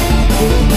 Ooh.